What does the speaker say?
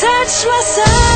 touch my soul,